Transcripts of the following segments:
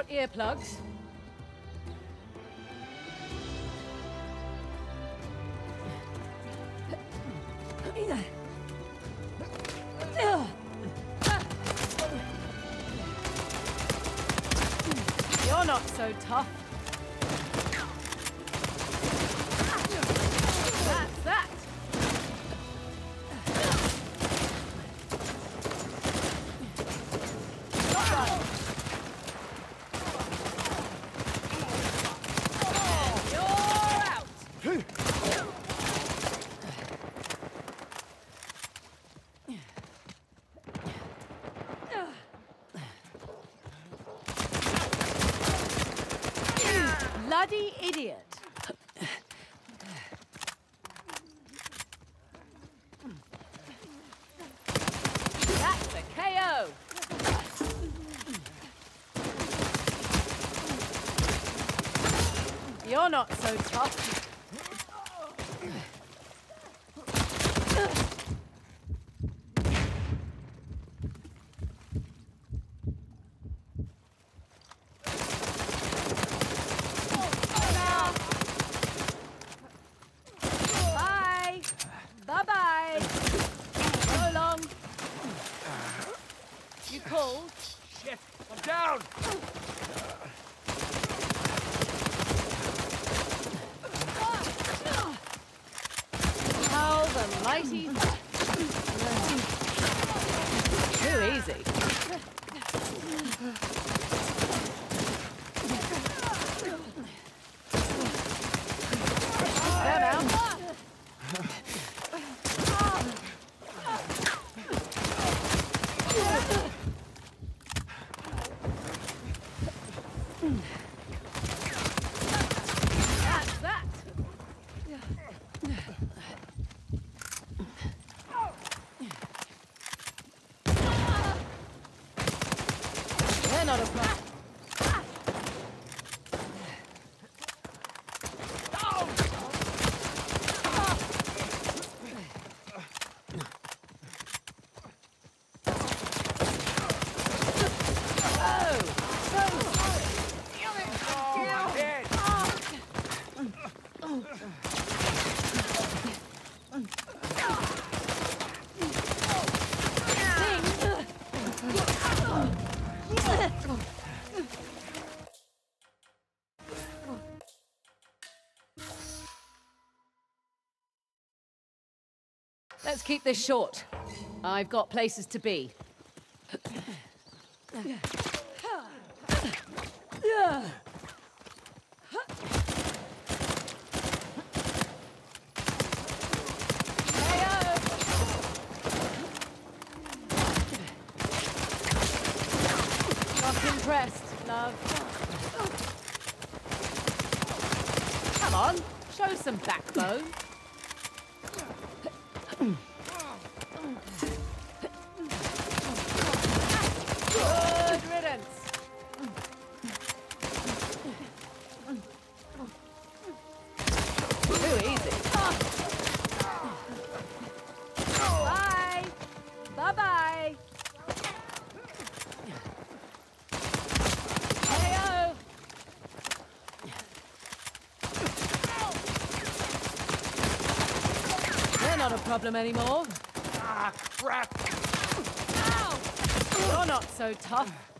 brought earplugs. You're not so tough. That's that. You're out. Bloody idiot. That's You're not so tough. Bye. Bye bye. So long. You called? Shit! I'm down! How the mighty. Too easy. There now. That's that. They're not a problem. Oh, so I'm dead! Let's keep this short. I've got places to be. Come on, show some backbone. Mm-hmm. Problem anymore. Ah, crap! You're not so tough.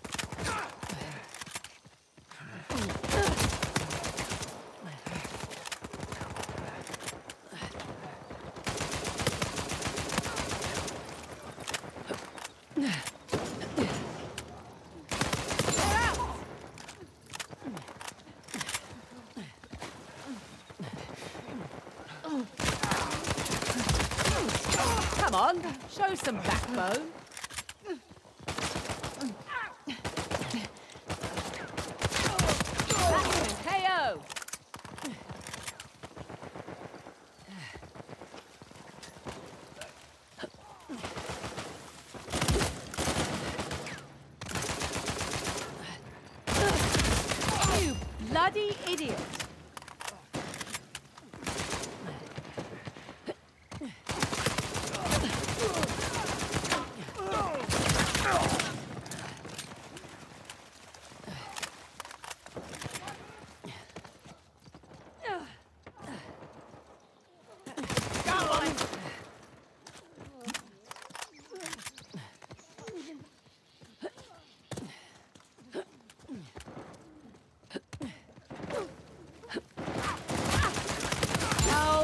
Come on, show some backbone. KO. You bloody idiot.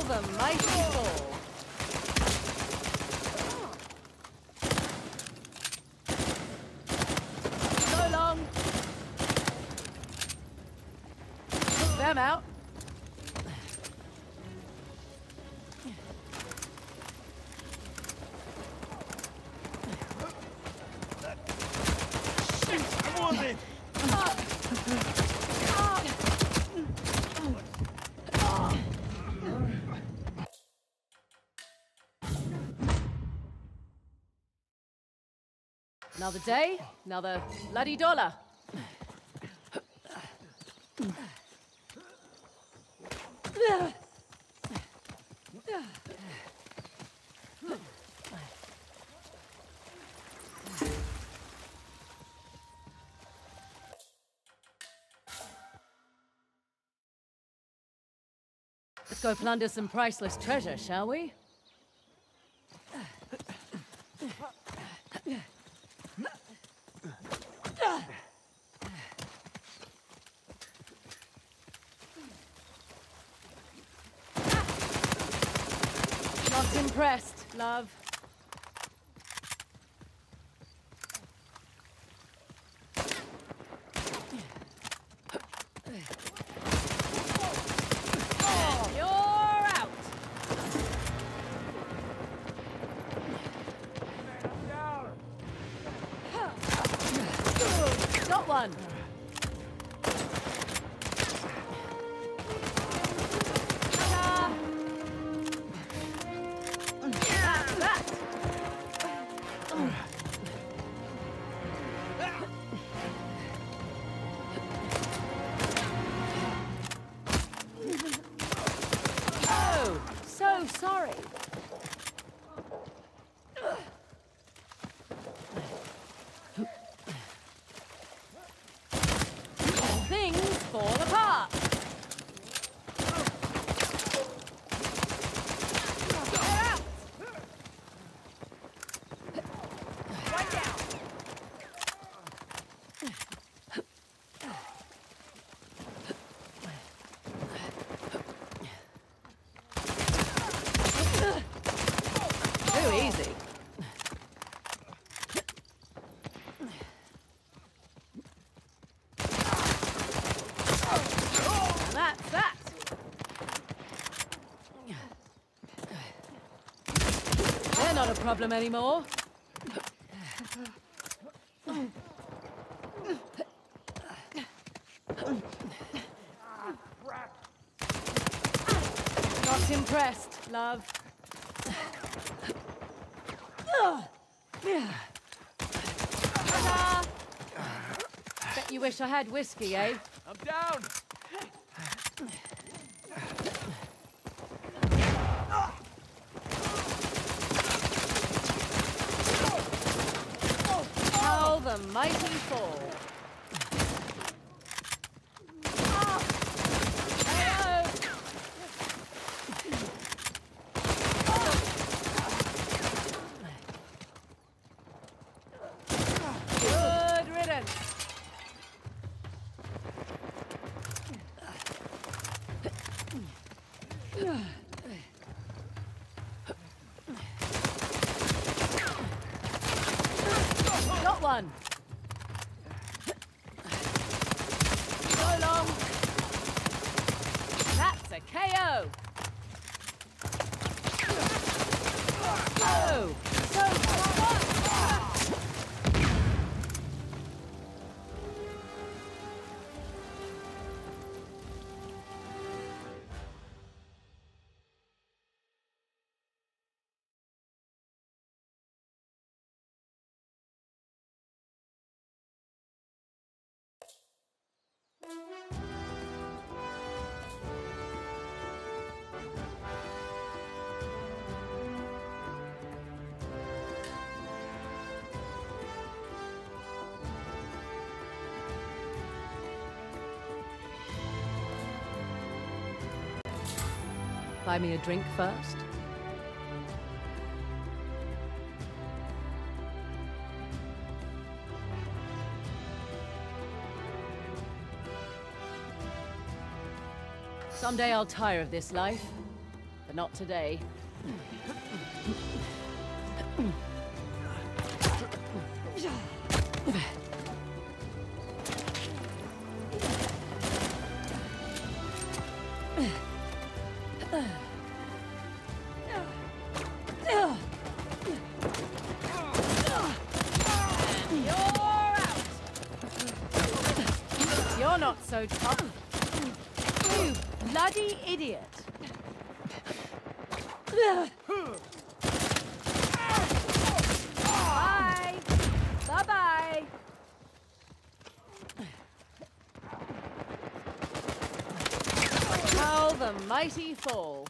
the mighty fall. So long. Took them out. I'm on it! Another day, another bloody dollar. Let's go plunder some priceless treasure, shall we? Impressed, love. Got one. Problem anymore. Not impressed, love. Bet you wish I had whiskey, eh? I'm down! How the mighty fall. Hello. Good riddance. Got one. So long. That's a KO. Oh, so close. Buy me a drink first. Someday I'll tire of this life, but Not today. You're not so tough. You bloody idiot. Bye. Bye-bye. How the mighty fall.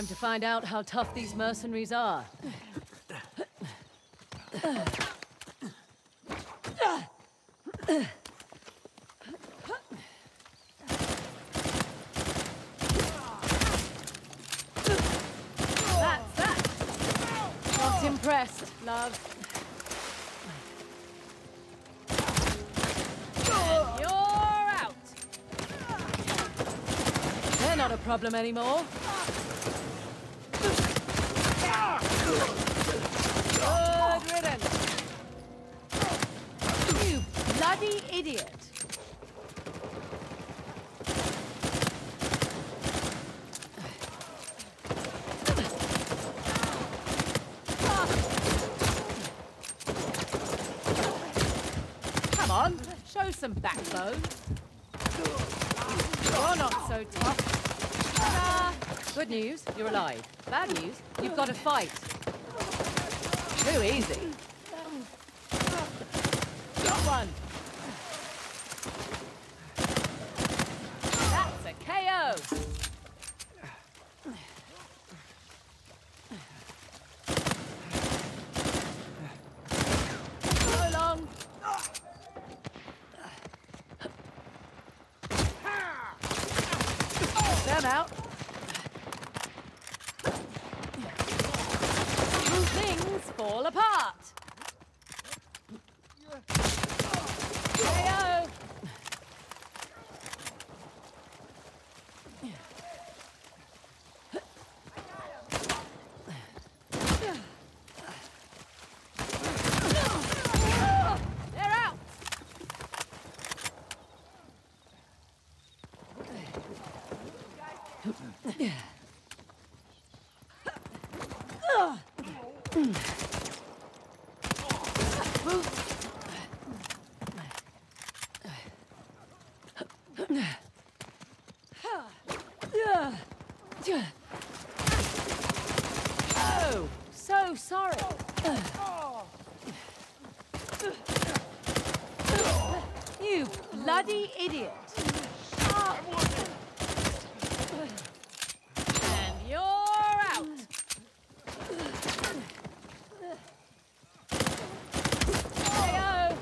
Time to find out how tough these mercenaries are. That's that. Not impressed, love. And you're out. They're not a problem anymore. Good riddance. You bloody idiot. Come on, some backbone. You're not so tough. Good news, you're alive. Bad news, you've got to fight. Too easy. Got one. That's a KO. So long. Them out. Things fall apart. KO. They're out. Oh, so sorry. You bloody idiot. And you're out. KO.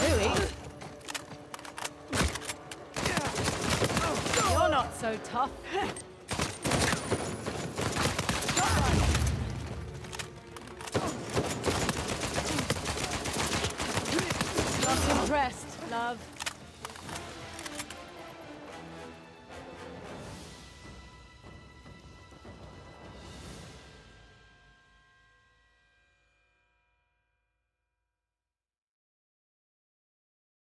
Louis. You're not so tough. Not impressed, love.